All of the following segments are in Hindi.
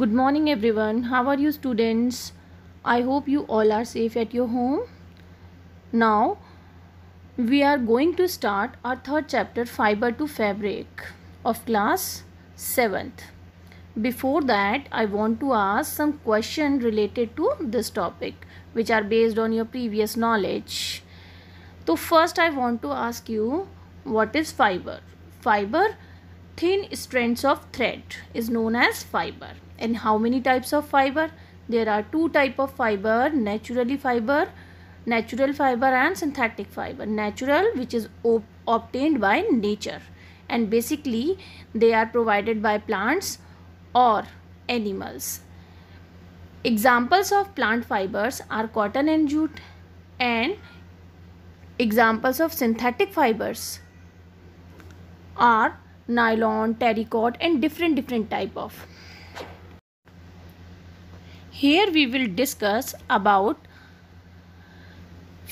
Good morning, everyone. How are you, students? I hope you all are safe at your home. Now, we are going to start our third chapter, Fiber to Fabric, of class 7th. Before that, I want to ask some question related to this topic, which are based on your previous knowledge. So, first, I want to ask you what is fiber? Fiber thin strands of thread is known as fiber and how many types of fiber? There are two type of fiber naturally fiber natural fiber and synthetic fiber. Natural which is obtained by nature. And basically they are provided by plants or animals. Examples of plant fibers are cotton and jute. And examples of synthetic fibers are nylon terracotta and different different type of here we will discuss about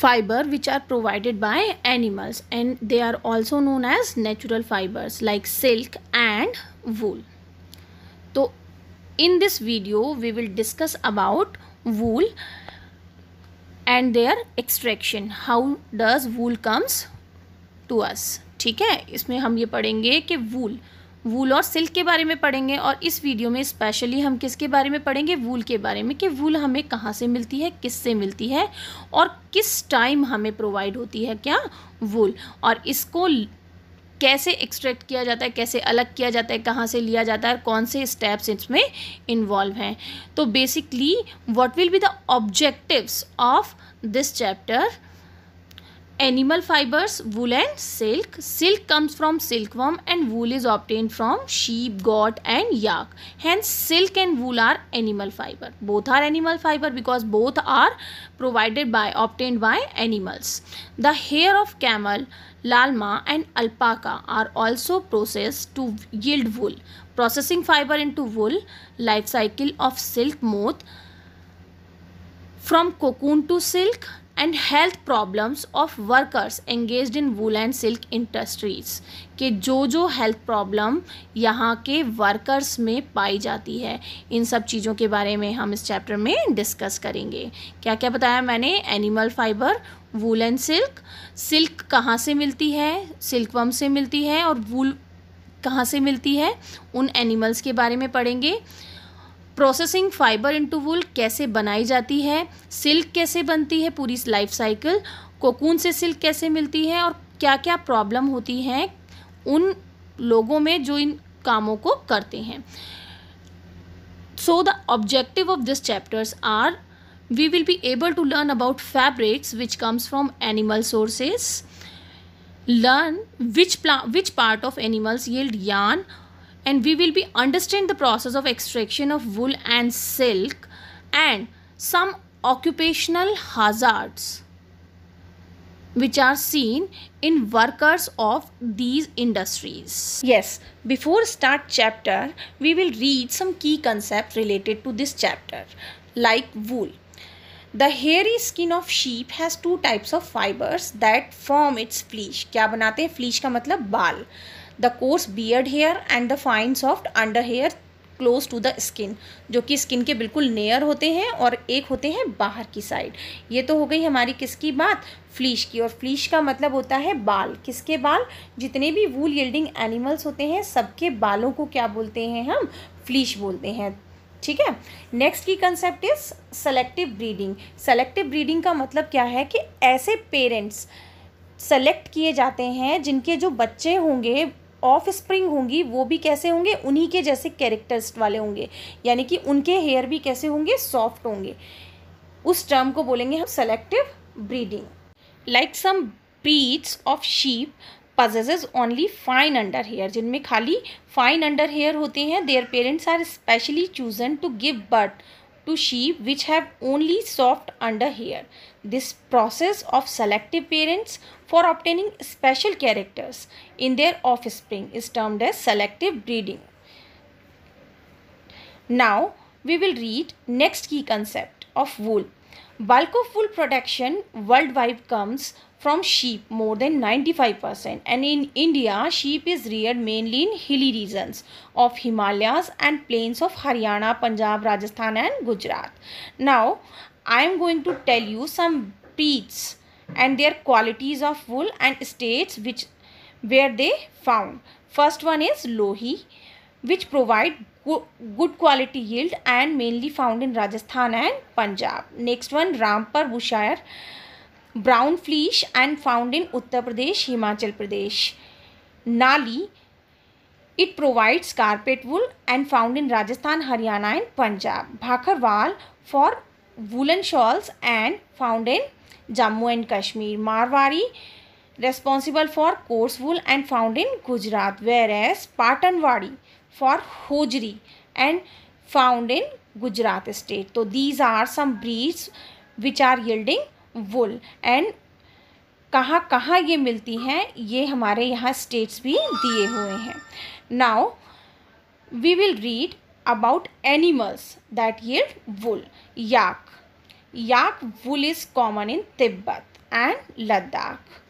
fiber which are provided by animals and they are also known as natural fibers like silk and wool. So in this video we will discuss about wool and their extraction. How does wool comes to us? ठीक है इसमें हम ये पढ़ेंगे कि वूल वूल और सिल्क के बारे में पढ़ेंगे और इस वीडियो में स्पेशली हम किसके बारे में पढ़ेंगे? वूल के बारे में कि वूल हमें कहाँ से मिलती है, किससे मिलती है और किस टाइम हमें प्रोवाइड होती है क्या वूल? और इसको कैसे एक्सट्रैक्ट किया जाता है, कैसे अलग किया जाता है, कहाँ से लिया जाता है कौन से स्टेप्स इसमें इन्वॉल्व हैं? तो basically what will be the objectives of this chapter animal fibers wool and silk. Silk comes from silkworm and wool is obtained from sheep goat and yak. Hence silk and wool are animal fiber. Both are animal fiber because both are provided by obtained by animals. The hair of camel llama and alpaca are also processed to yield wool. Processing fiber into wool life cycle of silk moth from cocoon to silk and health problems of workers engage in wool and silk industries के जो जो हेल्थ प्रॉब्लम यहाँ के वर्कर्स में पाई जाती है, इन सब चीज़ों के बारे में हम इस चैप्टर में डिस्कस करेंगे। क्या क्या बताया मैंने? Animal fibre wool and silk silk कहाँ से मिलती है? सिल्क वम से मिलती है और वूल कहाँ से मिलती है? उन एनिमल्स के बारे में पढ़ेंगे। प्रोसेसिंग फाइबर इनटू वूल कैसे बनाई जाती है, सिल्क कैसे बनती है पूरी लाइफ साइकिल, कोकून से सिल्क कैसे मिलती है और क्या क्या प्रॉब्लम होती हैं, उन लोगों में जो इन कामों को करते हैं। So the objective of this chapters are we will be able to learn about fabrics which comes from animal sources learn which प्ला which part of animals yield yarn and we will be understand the process of extraction of wool and silk and some occupational hazards which are seen in workers of these industries. Yes, before start chapter, we will read some key concepts related to this chapter like wool. The hairy skin of sheep has two types of fibers that form its fleece. क्या बनाते हैं fleece का मतलब बाल the coarse beard hair and the fine soft under hair close to the skin जो कि स्किन के बिल्कुल नेयर होते हैं और एक होते हैं बाहर की साइड ये तो हो गई हमारी किसकी बात? फ्लीश की। और फ्लीश का मतलब होता है बाल। किसके बाल? जितने भी वूल यील्डिंग एनिमल्स होते हैं, सबके बालों को क्या बोलते हैं हम? फ्लीश बोलते हैं। ठीक है? नेक्स्ट की concept is selective breeding selective breeding का मतलब क्या है कि ऐसे पेरेंट्स सेलेक्ट किए जाते हैं जिनके जो बच्चे होंगे ऑफ़ स्प्रिंग होंगी, वो भी कैसे होंगे? उन्हीं के जैसे कैरेक्टर्स वाले होंगे। यानी कि उनके हेयर भी कैसे होंगे? सॉफ्ट होंगे। उस टर्म को बोलेंगे हम selective breeding like some breeds of sheep possesses only fine under hair जिनमें खाली फाइन अंडर हेयर होते हैं their parents are specially chosen to give birth to sheep which have only soft under hair. This process of selective parents for obtaining special characters in their offspring is termed as selective breeding. Now we will read next key concept of wool. Bulk of wool production worldwide comes from sheep more than 95% and in India sheep is reared mainly in hilly regions of Himalayas and plains of Haryana, Punjab, Rajasthan and Gujarat. Now I am going to tell you some breeds and their qualities of wool and states which where they found. First one is Lohi which provide good quality yield and mainly found in Rajasthan and Punjab. Next one Rampur Bushire brown fleece and found in Uttar Pradesh Himachal Pradesh Nali it provides carpet wool and found in Rajasthan Haryana and Punjab Bakharwal for woollen shawls and found in Jammu and Kashmir Marwari responsible for coarse wool and found in Gujarat whereas Patanwadi for hosiery and found in Gujarat state तो these are some breeds which are yielding wool and कहाँ कहाँ ये मिलती हैं? ये हमारे यहाँ स्टेट्स भी दिए हुए हैं. Now we will read about animals that yield wool yak yak wool is common in Tibet and Ladakh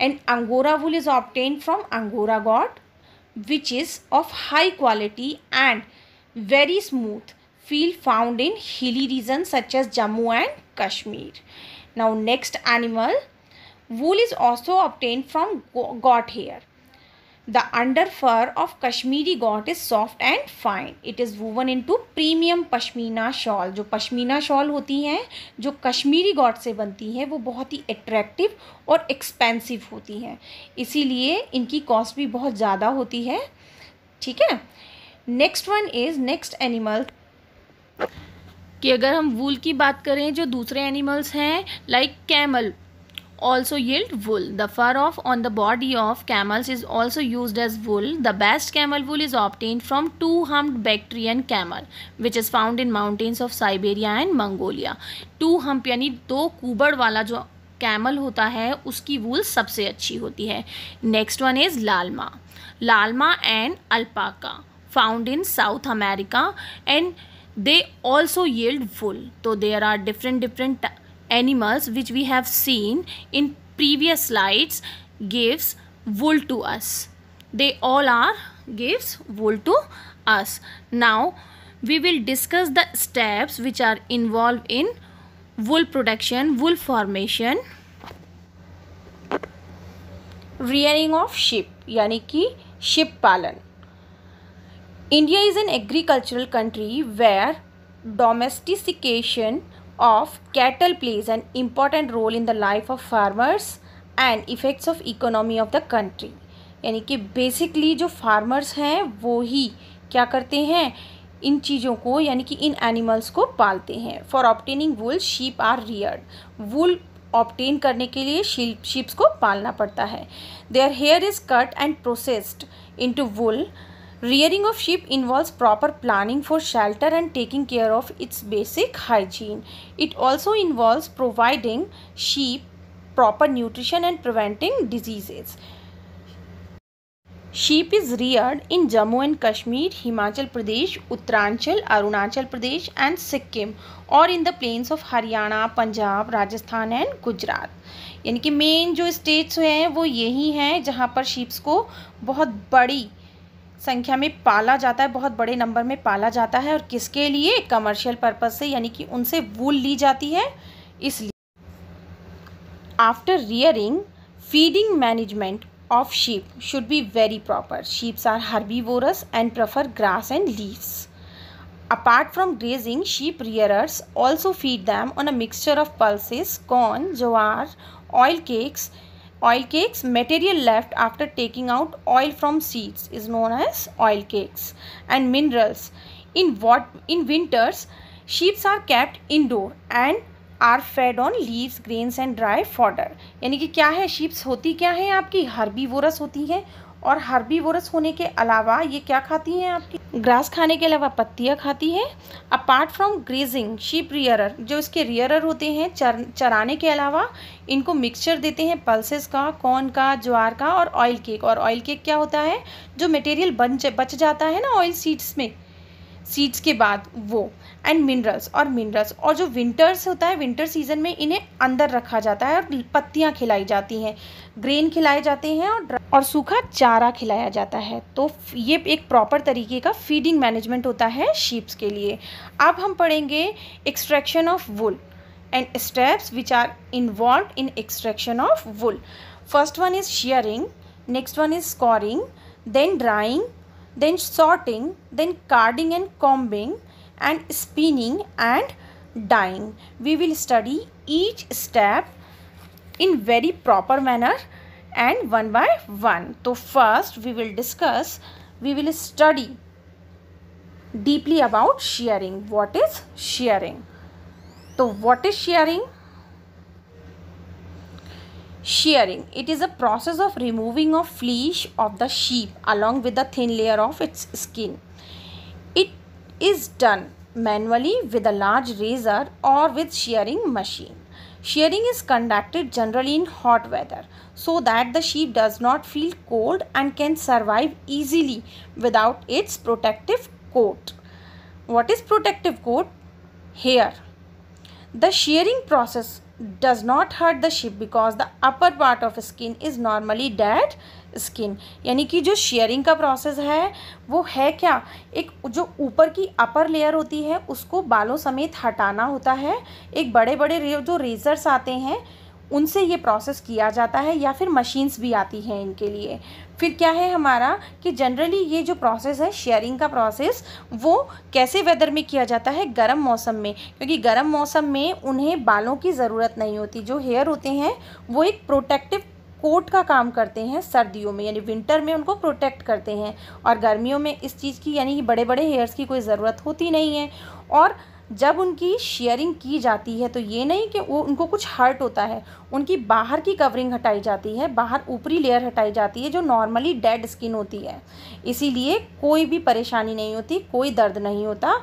and angora wool is obtain from angora goat which is of high quality and very smooth feel found in hilly region such as Jammu and Kashmir Now next animal wool is also obtained from goat hair. The under fur of Kashmiri goat is soft and fine. It is woven into premium pashmina shawl. जो पश्मीना शॉल होती हैं जो कश्मीरी गॉट से बनती हैं वो बहुत ही अट्रैक्टिव और एक्सपेंसिव होती हैं इसीलिए इनकी कॉस्ट भी बहुत ज़्यादा होती है ठीक है next one is next animal कि अगर हम वूल की बात करें, जो दूसरे एनिमल्स हैं like camel also yield wool the fur of on the body of camels is also use as wool the best camel wool is obtain from two humped Bactrian camel which is found in mountains of Siberia and Mongolia two hump यानी दो कुबड़ वाला जो कैमल होता है, उसकी वूल सबसे अच्छी होती है। Next one is llama. Llama and alpaca found in South America and they also yield wool so there are different different animals which we have seen in previous slides gives wool to us. They all are gives wool to us. Now we will discuss the steps which are involved in wool production, wool formation, rearing of sheep यानी कि sheep पालन India is an agricultural country where domestication of cattle plays an important role in the life of farmers and effects of economy of the country यानी कि बेसिकली जो फार्मर्स हैं, वो ही क्या करते हैं? इन चीज़ों को, यानी कि इन एनिमल्स को पालते हैं। For obtaining wool sheep are reared wool obtain करने के लिए शीप्स को पालना पड़ता है। Their hair is cut and processed into wool rearing of sheep involve proper planning for shelter and taking care of its basic hygiene it also involve providing sheep proper nutrition and preventing diseases sheep is reared in Jammu and Kashmir Himachal Pradesh Uttaranchal Arunachal Pradesh and Sikkim और in the plains of Haryana Punjab Rajasthan and Gujarat यानी कि मेन जो स्टेट्स हैं, वो यही हैं जहाँ पर शीप्स को बहुत बड़ी संख्या में पाला जाता है, बहुत बड़े नंबर में पाला जाता है और किसके लिए? कमर्शियल पर्पज से, यानी कि उनसे वूल ली जाती है। इसलिए after rearing feeding management of sheep should be very proper sheeps are herbivorous and prefer grass and leaves apart from grazing sheep rearers also feed them on a mixture of pulses corn jowar oil cakes oil cakes material left after taking out oil from seeds is known as oil cakes and minerals in what in winters sheep are kept indoor and are fed on leaves grains and dry fodder यानी कि क्या है शीप्स होती क्या है आपकी हर्बीवोरस होती हैं और हर्बीवोरस होने के अलावा ये क्या खाती हैं आपकी? ग्रास खाने के अलावा पत्तियाँ खाती है। Apart from grazing sheep rearer जो इसके रियरर होते हैं, चर, चराने के अलावा, इनको मिक्सचर देते हैं पल्सेस का कॉर्न का, ज्वार का और ऑयल केक और ऑयल केक क्या होता है? जो मटेरियल बन बच जाता है ना ऑयल सीड्स में। सीड्स के बाद वो एंड मिनरल्स और मिनरल्स और जो विंटर्स होता है विंटर सीज़न में इन्हें अंदर रखा जाता है, और पत्तियाँ खिलाई जाती हैं ग्रेन खिलाए जाते हैं, और और सूखा चारा खिलाया जाता है। तो ये एक प्रॉपर तरीके का फीडिंग मैनेजमेंट होता है शीप्स के लिए। अब हम पढ़ेंगे extraction of wool and steps which are involve in extraction of wool first one is shearing next one is scouring then drying then sorting, then carding and combing and spinning and dyeing. We will study each step in very proper manner and one by one. So first we will discuss, we will study deeply about shearing. What is shearing? So what is shearing? Shearing. It is a process of removing of fleece of the sheep along with the thin layer of its skin. It is done manually with a large razor or with shearing machine. Shearing is conducted generally in hot weather so that the sheep does not feel cold and can survive easily without its protective coat. What is protective coat? Hair. The shearing process does not hurt the sheep because the upper part of skin is normally dead skin. यानी कि जो शेयरिंग का प्रोसेस है, वो है क्या? एक जो ऊपर की अपर लेयर होती है, उसको बालों समेत हटाना होता है। एक बड़े बड़े जो रेजर्स आते हैं उनसे ये प्रोसेस किया जाता है या फिर मशीन्स भी आती हैं इनके लिए। फिर क्या है हमारा कि जनरली ये जो प्रोसेस है शेयरिंग का प्रोसेस वो कैसे वेदर में किया जाता है? गर्म मौसम में। क्योंकि गर्म मौसम में उन्हें बालों की ज़रूरत नहीं होती। जो हेयर होते हैं, वो एक प्रोटेक्टिव कोट का काम करते हैं सर्दियों में, यानी विंटर में उनको प्रोटेक्ट करते हैं। और गर्मियों में इस चीज़ की, यानी बड़े बड़े हेयर्स की कोई ज़रूरत होती नहीं है। और जब उनकी शेयरिंग की जाती है तो ये नहीं कि वो, उनको कुछ हर्ट होता है। उनकी बाहर की कवरिंग हटाई जाती है, बाहर ऊपरी लेयर हटाई जाती है, जो नॉर्मली डेड स्किन होती है। इसीलिए कोई भी परेशानी नहीं होती, कोई दर्द नहीं होता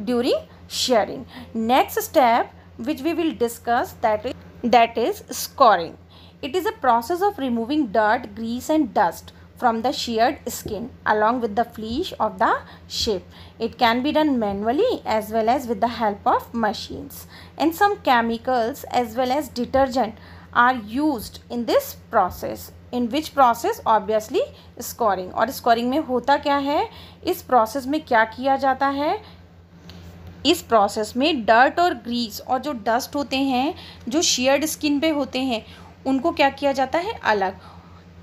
during shearing next step which we will discuss that is that is scouring it is a process of removing dirt grease and dust from the sheared skin along with the fleece of the sheep. It can be done manually as well as with the help of machines. And some chemicals as well as detergent are used in this process. In which process obviously scoring और scoring में होता क्या है इस process में क्या किया जाता है इस प्रोसेस में डर्ट और ग्रीस और जो डस्ट होते हैं जो शेयर्ड स्किन पे होते हैं उनको क्या किया जाता है अलग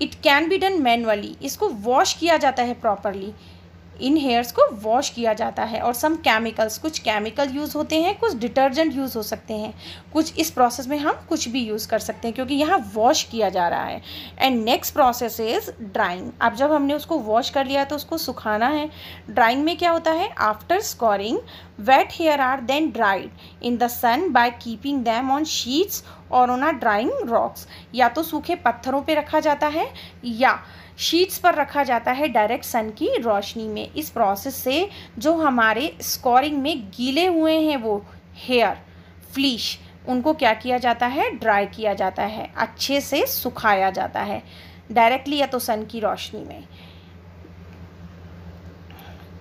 it can be done manually इसको वॉश किया जाता है प्रॉपरली इन हेयर्स को वॉश किया जाता है और सम केमिकल्स कुछ केमिकल यूज़ होते हैं, कुछ डिटर्जेंट यूज़ हो सकते हैं। कुछ इस प्रोसेस में हम कुछ भी यूज़ कर सकते हैं, क्योंकि यहाँ वॉश किया जा रहा है। And next process is drying अब जब हमने उसको वॉश कर लिया तो उसको सुखाना है। ड्राइंग में क्या होता है? After scouring wet hair are then dried in the sun by keeping them on sheets और ऑन आ ड्राइंग रॉक्स या तो सूखे पत्थरों पे रखा जाता है, या शीट्स पर रखा जाता है डायरेक्ट सन की रोशनी में। इस प्रोसेस से जो हमारे स्कोरिंग में गीले हुए हैं वो हेयर, फ्लीश, उनको क्या किया जाता है? ड्राई किया जाता है। अच्छे से सुखाया जाता है, डायरेक्टली या तो सन की रोशनी में।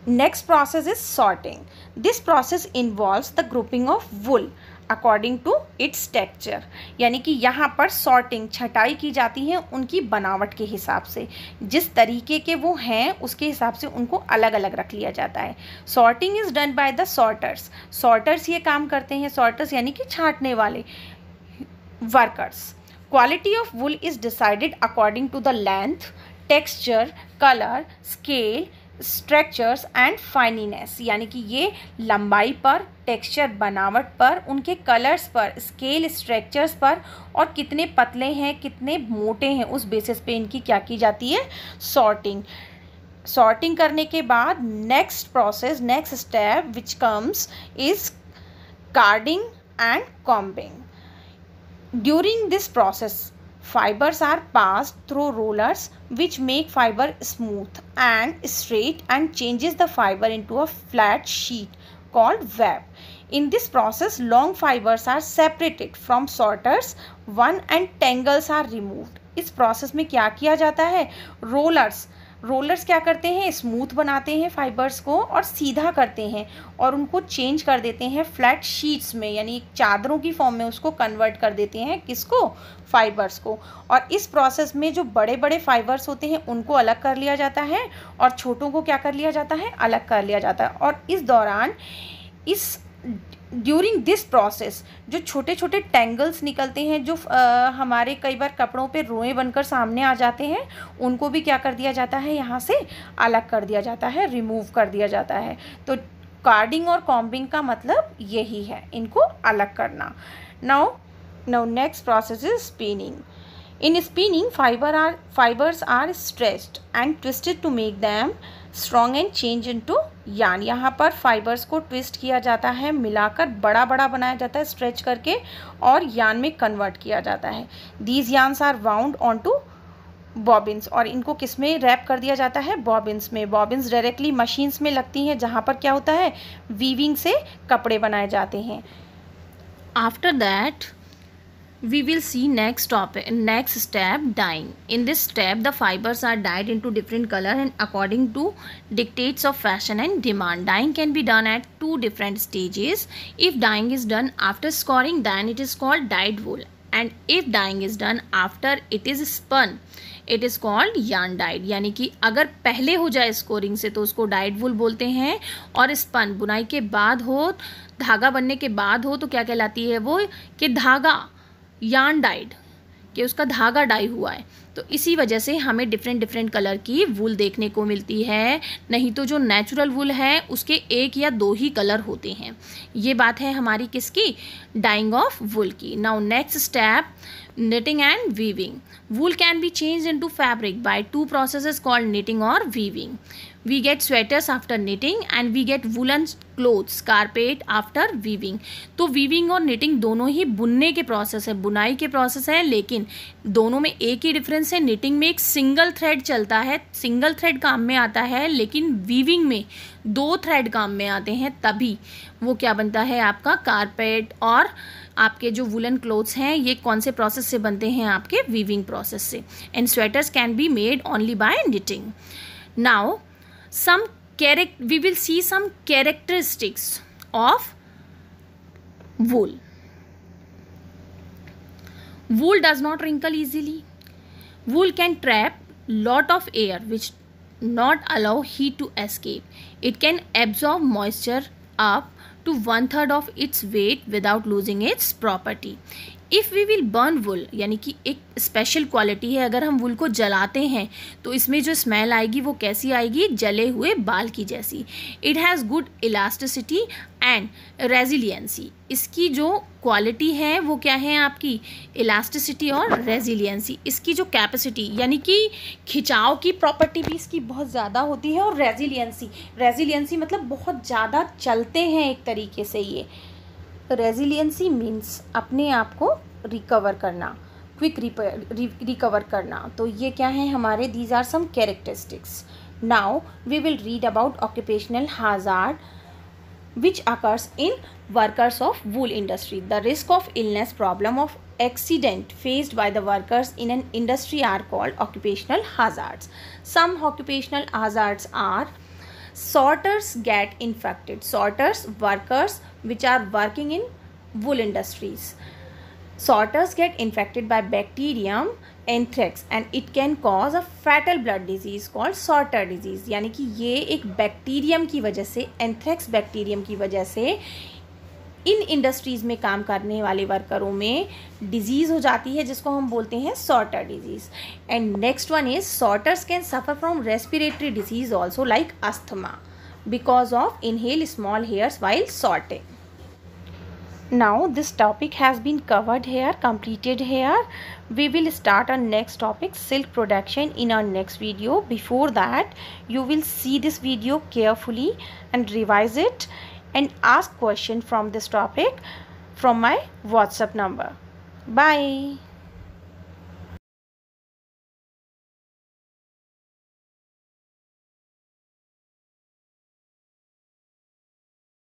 Next process is sorting. This process involves the grouping of wool. According to its texture यानी कि यहाँ पर सॉर्टिंग छटाई की जाती है उनकी बनावट के हिसाब से। जिस तरीके के वो हैं, उसके हिसाब से उनको अलग अलग रख लिया जाता है। Sorting is done by the sorters sorters ये काम करते हैं सॉर्टर्स यानी कि छाँटने वाले workers quality of wool is decided according to the length texture colour scale structures and fineness यानी कि ये लंबाई पर टेक्सचर बनावट पर, उनके कलर्स पर स्केल स्ट्रक्चर्स पर, और कितने पतले हैं, कितने मोटे हैं, उस बेसिस पे इनकी क्या की जाती है? सॉर्टिंग सॉर्टिंग करने के बाद next process next step which comes is carding and combing during this process Fibers are passed through rollers which make fiber smooth and straight and changes the fiber into a flat sheet called web. In this process, long fibers are separated from sorters one and tangles are removed. इस प्रोसेस में क्या किया जाता है rollers रोलर्स क्या करते हैं? स्मूथ बनाते हैं फाइबर्स को और सीधा करते हैं और उनको चेंज कर देते हैं फ्लैट शीट्स में, यानी चादरों की फॉर्म में उसको कन्वर्ट कर देते हैं किसको? फाइबर्स को। और इस प्रोसेस में जो बड़े बड़े फाइबर्स होते हैं, उनको अलग कर लिया जाता है और छोटों को क्या कर लिया जाता है? अलग कर लिया जाता है। और इस दौरान इस ड्यूरिंग दिस प्रोसेस जो छोटे छोटे टेंगल्स निकलते हैं जो आ, हमारे कई बार कपड़ों पे रोए बनकर सामने आ जाते हैं उनको भी क्या कर दिया जाता है? यहाँ से अलग कर दिया जाता है रिमूव कर दिया जाता है। तो कार्डिंग और कॉम्बिंग का मतलब यही है इनको अलग करना। Now now next process is spinning in spinning fibre are fibres are stressed and twisted to make them strong and change into yarn यहाँ पर फाइबर्स को ट्विस्ट किया जाता है, मिलाकर बड़ा बड़ा बनाया जाता है स्ट्रेच करके और यान में कन्वर्ट किया जाता है। These yarns are wound onto bobbins और इनको किसमें रैप कर दिया जाता है? बॉबिन्स में। बॉबिन्स डायरेक्टली मशीन्स में लगती हैं, जहाँ पर क्या होता है? वीविंग से कपड़े बनाए जाते हैं। After that we will see next topic next step dyeing in this step the fibers are dyed into different color and according to dictates of fashion and demand dyeing can be done at two different stages if dyeing is done after scoring then it is called dyed wool and if dyeing is done after it is spun it is called yarn dyed यानी कि अगर पहले हो जाए स्कोरिंग से तो उसको डाइड वुल बोलते हैं और स्पन बुनाई के बाद हो धागा बनने के बाद हो तो क्या कहलाती है वो कि धागा यान डाइड कि उसका धागा डाई हुआ है। तो इसी वजह से हमें डिफरेंट डिफरेंट कलर की वूल देखने को मिलती है। नहीं तो जो नेचुरल वूल है, उसके एक या दो ही कलर होते हैं। ये बात है हमारी किसकी? डाइंग ऑफ़ वूल की। Now next step knitting and weaving wool can be changed into fabric by two processes called knitting or weaving we get sweaters after knitting and we get woolen clothes carpet after weaving तो weaving और knitting दोनों ही बुनने के प्रोसेस है बुनाई के प्रोसेस है लेकिन दोनों में एक ही डिफरेंस है knitting में एक सिंगल थ्रेड चलता है सिंगल थ्रेड काम में आता है लेकिन वीविंग में दो थ्रेड काम में आते हैं तभी वो क्या बनता है आपका कारपेट और आपके जो वुलन क्लोथ्स हैं, ये कौन से प्रोसेस से बनते हैं आपके वीविंग प्रोसेस से? And sweaters can be made only by knitting now some correct we will see some characteristics of wool wool does not wrinkle easily wool can trap lot of air which not allow heat to escape it can absorb moisture up to one third of its weight without losing its property if we will burn wool यानी कि एक स्पेशल क्वालिटी है, अगर हम वुल को जलाते हैं तो इसमें जो स्मेल आएगी, वो कैसी आएगी? जले हुए बाल की जैसी। It has good elasticity and resiliency इसकी जो क्वालिटी है, वो क्या है आपकी? इलास्टिसिटी और रेजिलियंसी इसकी जो कैपेसिटी यानी कि खिंचाव की प्रॉपर्टी भी इसकी बहुत ज़्यादा होती है और रेजिलियंसी रेजिलियंसी मतलब बहुत ज़्यादा चलते हैं एक तरीके से ये। रेजिलियंसी मीन्स अपने आप को रिकवर करना क्विक रिकवर करना। तो ये क्या है हमारे these are some characteristics now we will read about occupational hazard which occurs in workers of wool industry the risk of illness problem of accident faced by the workers in an industry are called occupational hazard some occupational hazards are sorters get infected sorters workers which are working in wool industries. Sorters get infected by bacterium anthrax and it can cause a fatal blood disease called sorter disease. यानी कि ये एक बैक्टीरियम की वजह से एंथ्रेक्स बैक्टीरियम की वजह से इन इंडस्ट्रीज़ में काम करने वाले वर्करों में डिज़ीज़ हो जाती है, जिसको हम बोलते हैं sorter disease and next one is sorters can suffer from respiratory disease also like asthma because of inhale small hairs while sorting now this topic has been covered here completed here. We will start our next topic silk production in our next video. Before that you will see this video carefully and revise it and ask question from this topic from my whatsapp number. Bye